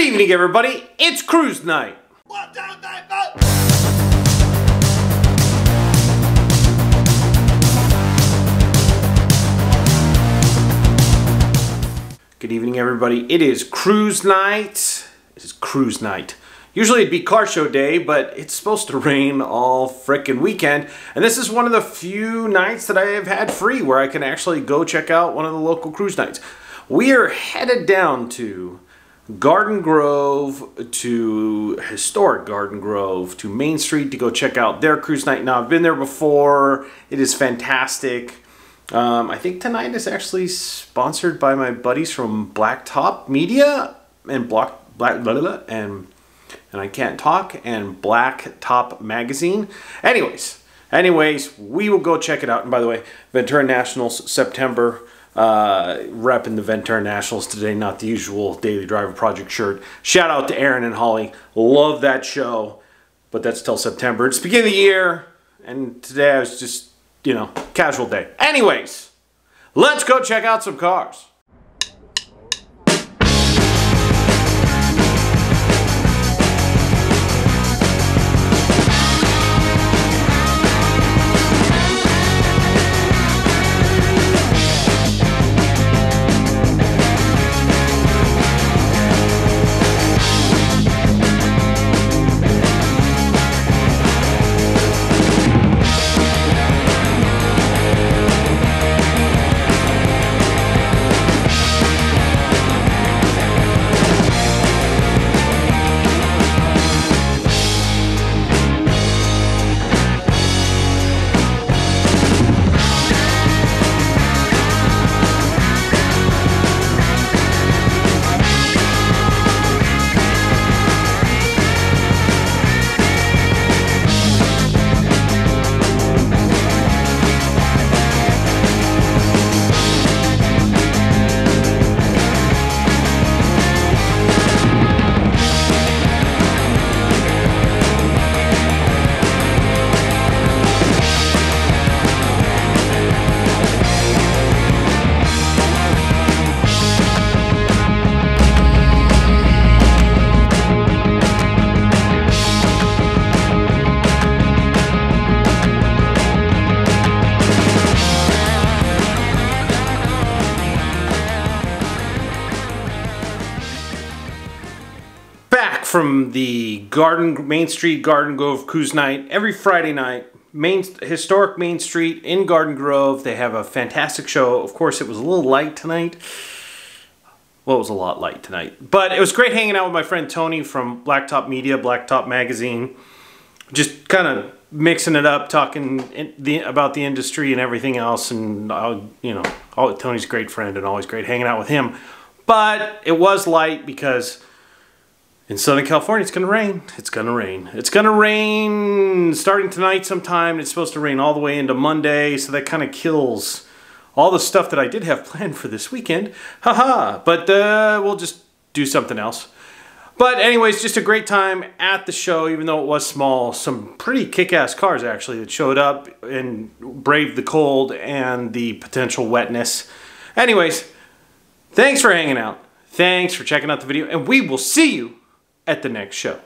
evening, everybody. It's cruise night. One, two, three, four. Good evening, everybody. It is cruise night. It is cruise night. Usually it'd be car show day, but it's supposed to rain all frickin' weekend. And this is one of the few nights that I have had free where I can actually go check out one of the local cruise nights. We are headed down to Garden Grove to historic Garden Grove to Main Street to go check out their cruise night. Now I've been there before. It is fantastic. Um, I think tonight is actually sponsored by my buddies from Blacktop Media and Block Black blah, blah, blah, and and I can't talk and Blacktop Magazine. Anyways, anyways, we will go check it out. And by the way, Ventura Nationals September. Uh, repping the Ventura Nationals today, not the usual Daily Driver Project shirt. Shout out to Aaron and Holly. Love that show, but that's till September. It's beginning of the year, and today I was just, you know, casual day. Anyways, let's go check out some cars. From the Garden Main Street Garden Grove Cruise Night every Friday night. Main historic Main Street in Garden Grove. They have a fantastic show. Of course, it was a little light tonight. Well, it was a lot light tonight, but it was great hanging out with my friend Tony from Blacktop Media, Blacktop Magazine. Just kind of mixing it up, talking in the, about the industry and everything else. And I'll, you know, Tony's a great friend and always great hanging out with him. But it was light because in Southern California, it's going to rain. It's going to rain. It's going to rain starting tonight sometime. It's supposed to rain all the way into Monday, so that kind of kills all the stuff that I did have planned for this weekend. Haha. But uh, we'll just do something else. But anyways, just a great time at the show, even though it was small. Some pretty kick-ass cars, actually, that showed up and braved the cold and the potential wetness. Anyways, thanks for hanging out. Thanks for checking out the video, and we will see you at the next show.